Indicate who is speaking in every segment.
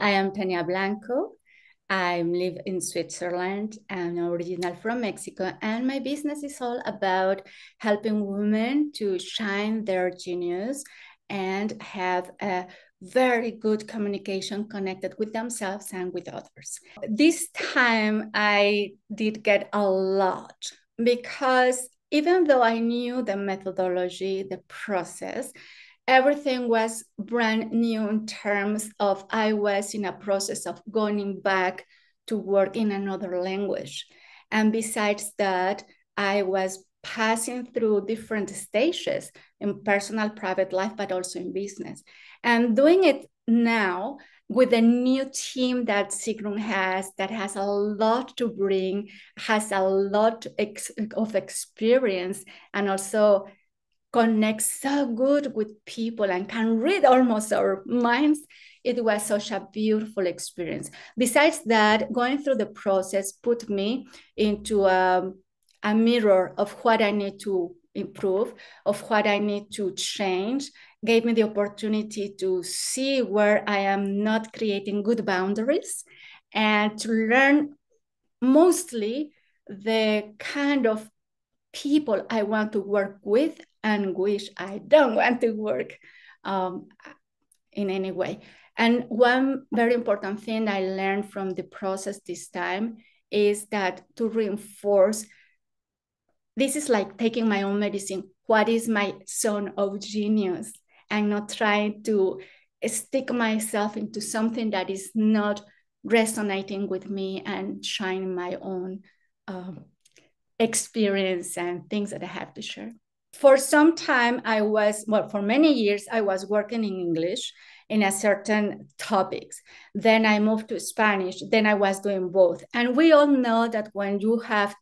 Speaker 1: I am Tania Blanco. I live in Switzerland. I'm original from Mexico, and my business is all about helping women to shine their genius and have a very good communication connected with themselves and with others. This time I did get a lot because even though I knew the methodology, the process, everything was brand new in terms of I was in a process of going back to work in another language. And besides that, I was passing through different stages in personal, private life, but also in business. And doing it now with a new team that Sigrun has, that has a lot to bring, has a lot of experience, and also connects so good with people and can read almost our minds. It was such a beautiful experience. Besides that, going through the process put me into a, a mirror of what I need to improve, of what I need to change, gave me the opportunity to see where I am not creating good boundaries and to learn mostly the kind of people I want to work with and which I don't want to work um, in any way. And one very important thing I learned from the process this time is that to reinforce this is like taking my own medicine. What is my zone of genius? And not trying to stick myself into something that is not resonating with me and shine my own um, experience and things that I have to share. For some time, I was, well, for many years, I was working in English in a certain topics. Then I moved to Spanish. Then I was doing both. And we all know that when you have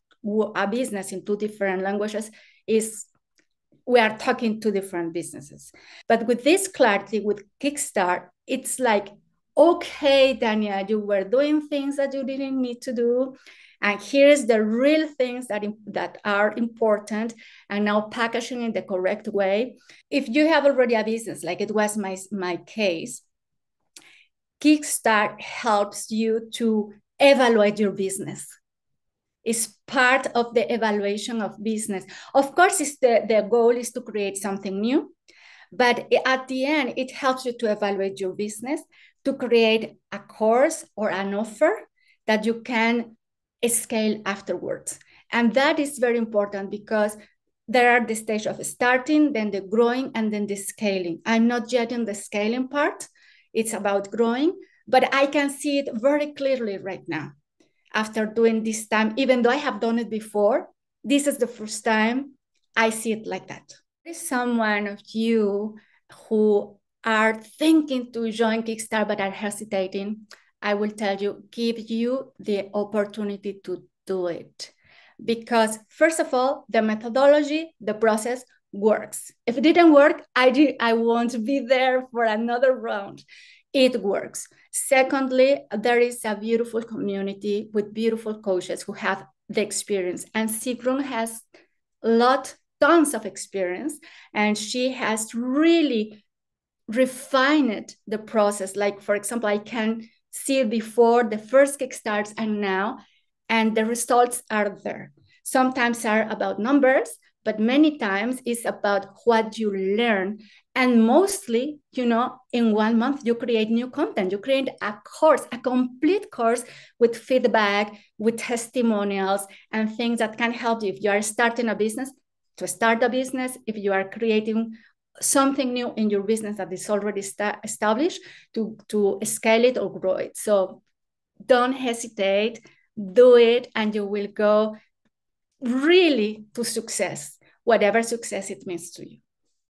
Speaker 1: a business in two different languages is we are talking two different businesses. But with this clarity, with Kickstart, it's like, okay, Tania, you were doing things that you didn't need to do. And here's the real things that, that are important and now packaging in the correct way. If you have already a business, like it was my, my case, Kickstart helps you to evaluate your business is part of the evaluation of business. Of course, it's the, the goal is to create something new, but at the end, it helps you to evaluate your business, to create a course or an offer that you can scale afterwards. And that is very important because there are the stage of starting, then the growing, and then the scaling. I'm not yet in the scaling part. It's about growing, but I can see it very clearly right now after doing this time, even though I have done it before, this is the first time I see it like that. Is someone of you who are thinking to join Kickstarter but are hesitating. I will tell you, give you the opportunity to do it. Because first of all, the methodology, the process works. If it didn't work, I, did, I won't be there for another round it works. Secondly, there is a beautiful community with beautiful coaches who have the experience. And Sigrun has a lot, tons of experience, and she has really refined the process. Like, for example, I can see before the first kickstarts and now, and the results are there. Sometimes are about numbers, but many times it's about what you learn. And mostly you know in one month you create new content. You create a course a complete course with feedback with testimonials and things that can help you. If you are starting a business to start a business. If you are creating something new in your business that is already sta- established to to scale it or grow it. So don't hesitate do it and you will go really to success whatever success it means to you